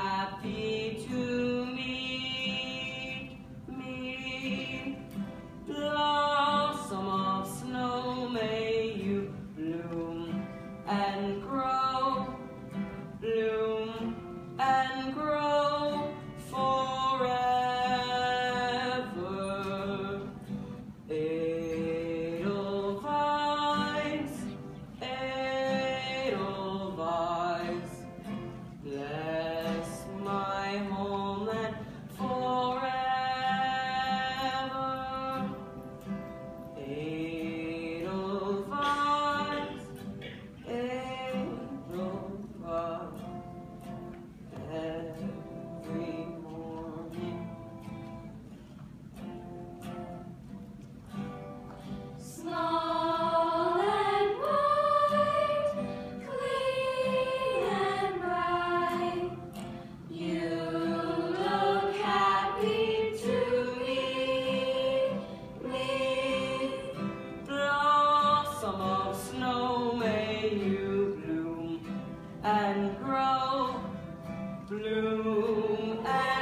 happy. grow blue